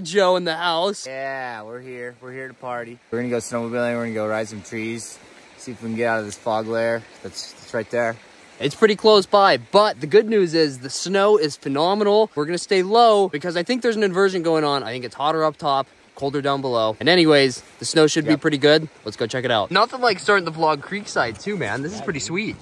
Joe in the house. Yeah, we're here. We're here to party. We're gonna go snowmobiling. We're gonna go ride some trees. See if we can get out of this fog layer. That's, that's right there. It's pretty close by, but the good news is the snow is phenomenal. We're gonna stay low because I think there's an inversion going on. I think it's hotter up top, colder down below. And anyways, the snow should be pretty good. Let's go check it out. Nothing like starting the vlog creekside too, man. This is pretty sweet.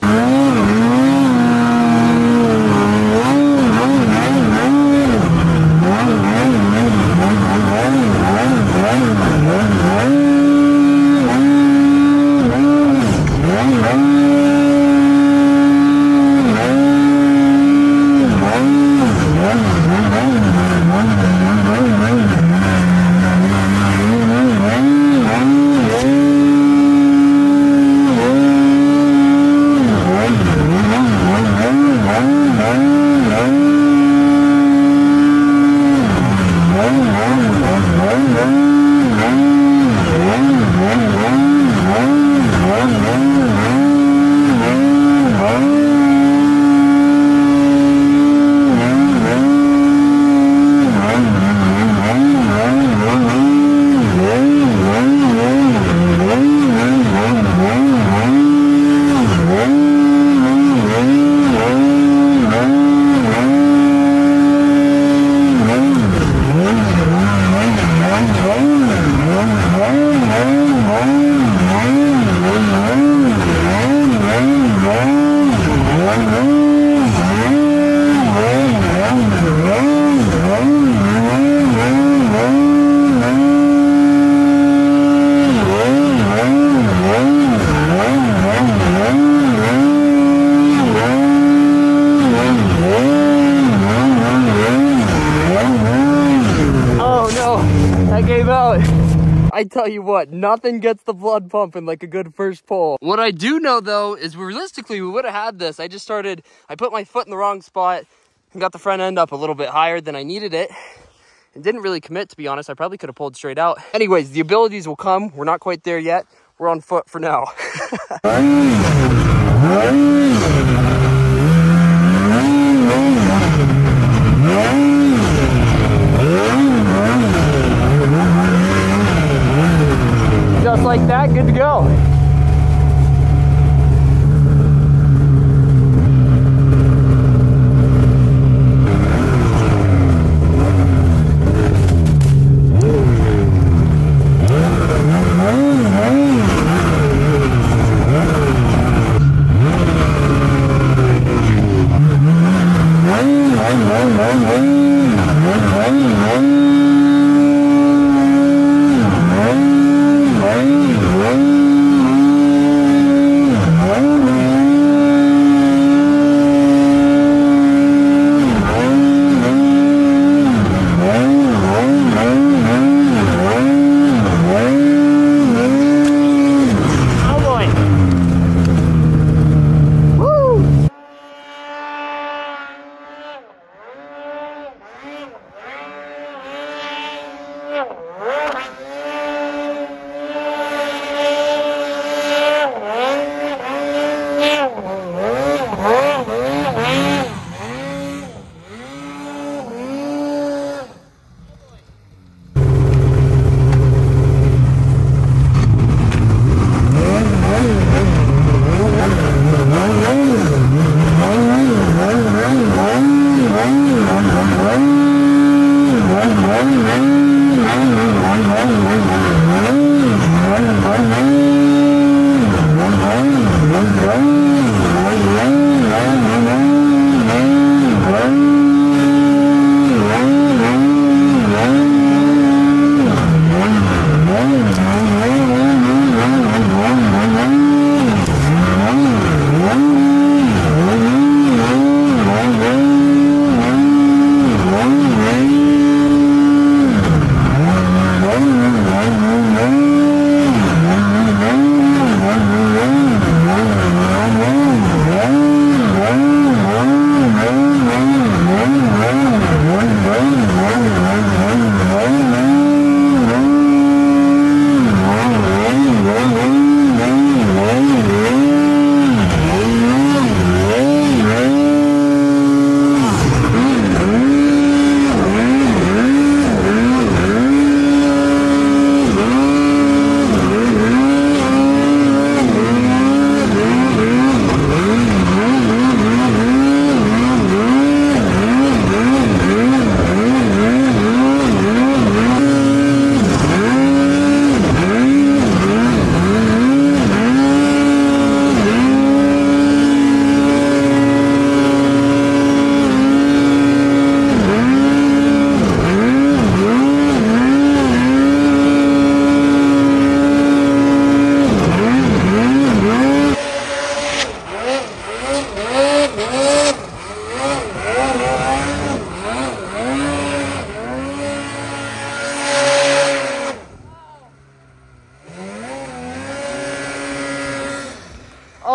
Gave out. I tell you what, nothing gets the blood pumping like a good first pull. What I do know though is realistically we would have had this. I just started, I put my foot in the wrong spot and got the front end up a little bit higher than I needed it. And didn't really commit to be honest. I probably could have pulled straight out. Anyways, the abilities will come. We're not quite there yet. We're on foot for now. Just like that, good to go.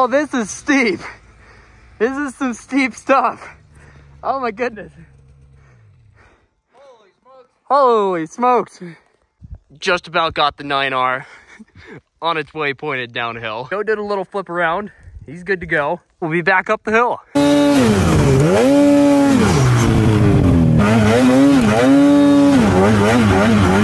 Oh, this is steep. This is some steep stuff. Oh my goodness. Holy smokes. Holy smokes. Just about got the 9R on its way pointed downhill. Joe did a little flip around. He's good to go. We'll be back up the hill.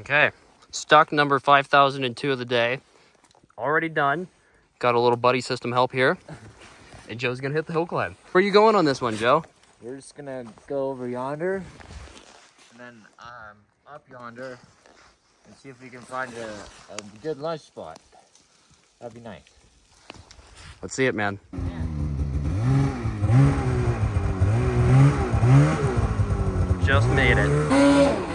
Okay, stock number 5002 of the day. Already done. Got a little buddy system help here. And Joe's gonna hit the hill climb. Where you going on this one, Joe? We're just gonna go over yonder and then um, up yonder and see if we can find a, a good lunch spot. That'd be nice. Let's see it, man. Just made it.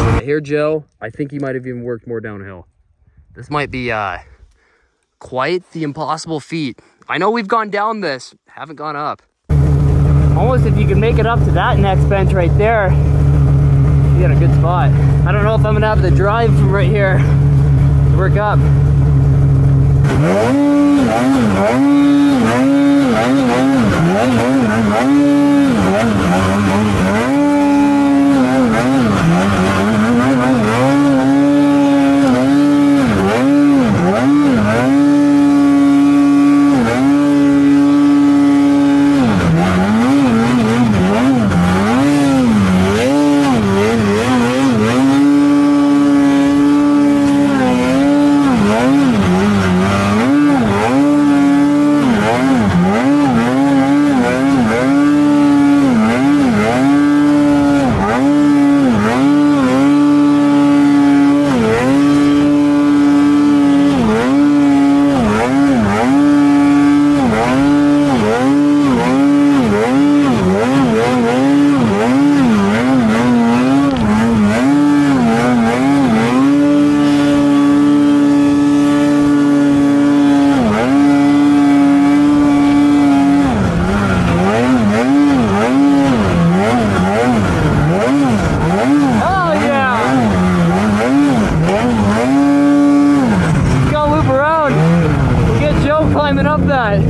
Rocks. I Joe. I think he might have even worked more downhill. This might be uh quite the impossible feat. I know we've gone down this, haven't gone up. Almost if you can make it up to that next bench right there, you got a good spot. I don't know if I'm gonna have the drive from right here to work up. Oh yeah! Go loop around. We'll get Joe climbing up that.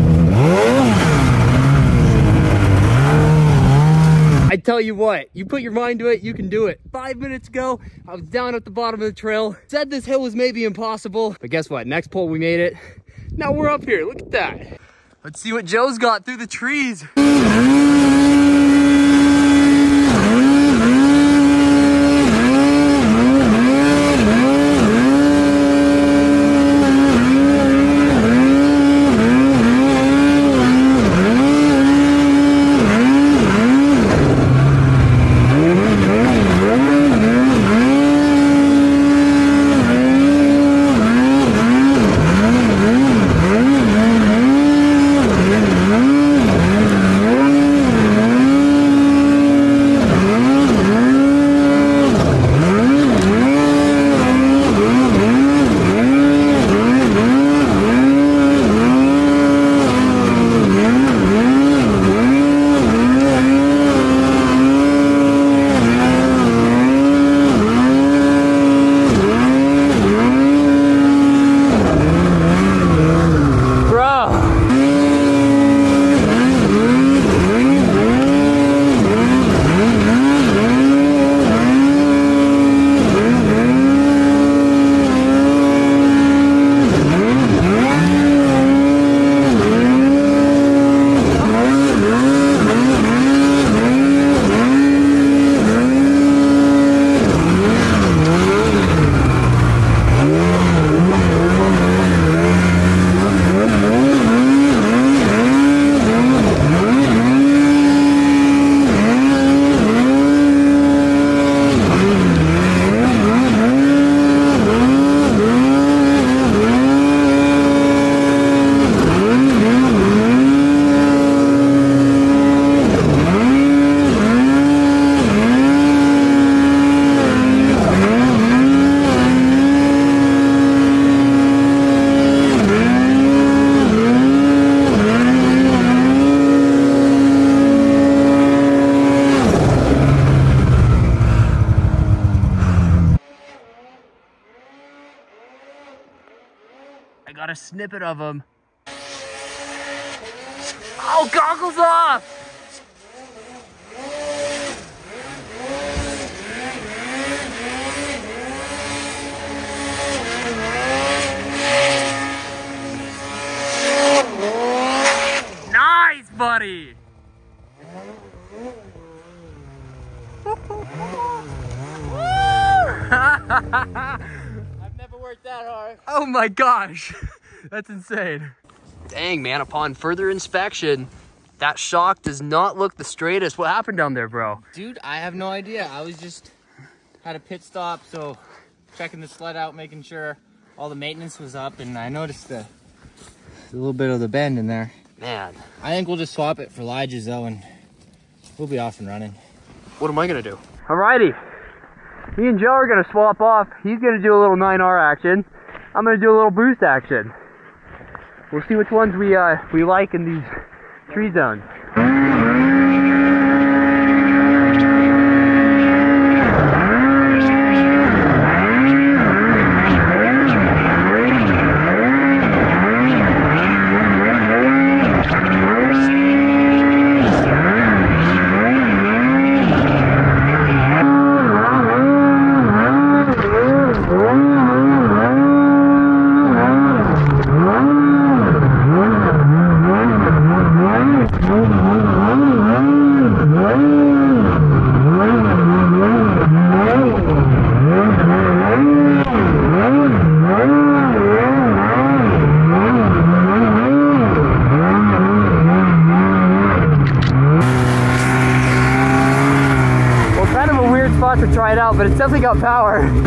I tell you put your mind to it, you can do it. Five minutes ago, I was down at the bottom of the trail. Said this hill was maybe impossible, but guess what? Next pull, we made it. Now we're up here. Look at that. Let's see what Joe's got through the trees. Snippet of him. Oh, goggles off! Nice, buddy! I've never worked that hard. Oh my gosh, that's insane. Dang, man, upon further inspection, that shock does not look the straightest. What happened down there, bro? Dude, I have no idea. I was just had a pit stop, so checking the sled out, making sure all the maintenance was up, and I noticed the, a little bit of the bend in there. Man, I think we'll just swap it for Elijah's though, and we'll be off and running. what am I gonna do? Alrighty, me and Joe are gonna swap off. He's gonna do a little 9R action. I'm gonna do a little boost action. We'll see which ones we uh, we like in these tree zones. Well, kind of a weird spot to try it out, but it's definitely got power.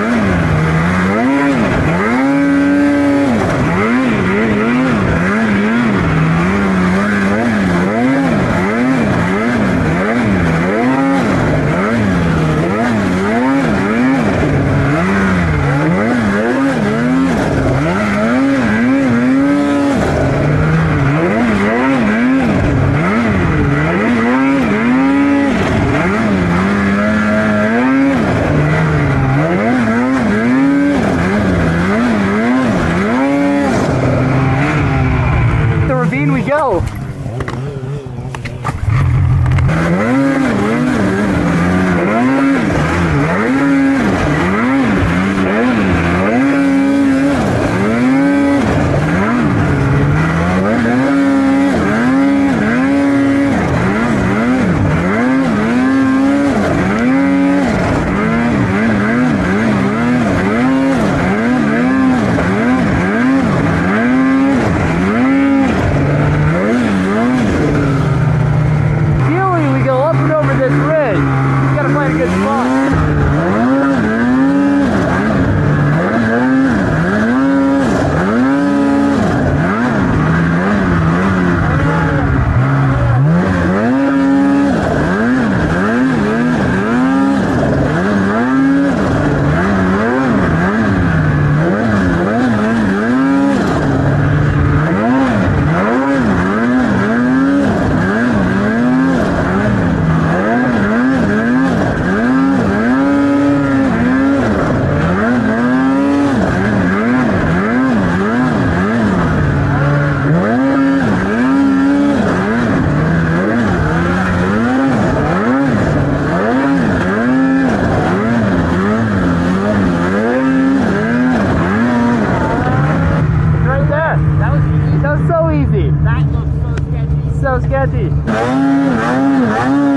Let's get it.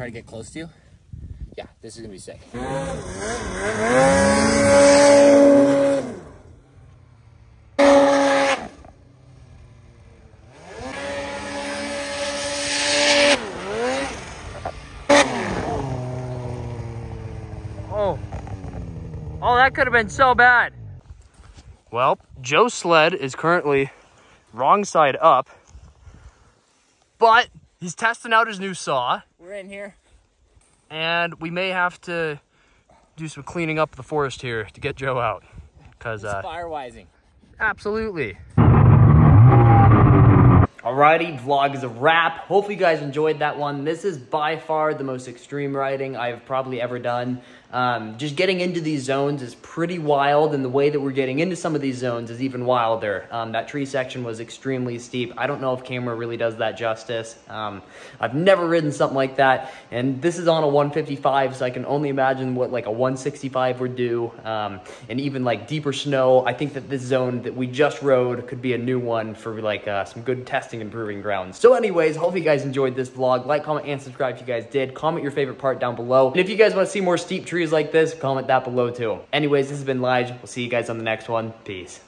Try to get close to you. Yeah, this is gonna be sick. Oh. Oh, that could have been so bad. Well, Joe's sled is currently wrong side up. But he's testing out his new saw, We're in here. and we may have to do some cleaning up the forest here to get Joe out. Cause uh, Firewising. Absolutely. Alrighty, vlog is a wrap. Hopefully you guys enjoyed that one. This is by far the most extreme riding I've probably ever done. Um, just getting into these zones is pretty wild, and the way that we're getting into some of these zones is even wilder. Um, that tree section was extremely steep. I don't know if camera really does that justice. Um, I've never ridden something like that, and this is on a 155, so I can only imagine what like a 165 would do. Um, and even like deeper snow, I think that this zone that we just rode could be a new one for like uh, some good testing and proving grounds. So anyways, hope you guys enjoyed this vlog. Like, comment, and subscribe if you guys did. Comment your favorite part down below. And if you guys want to see more steep trees like this, comment that below too. Anyways, this has been Lydge. We'll see you guys on the next one. Peace.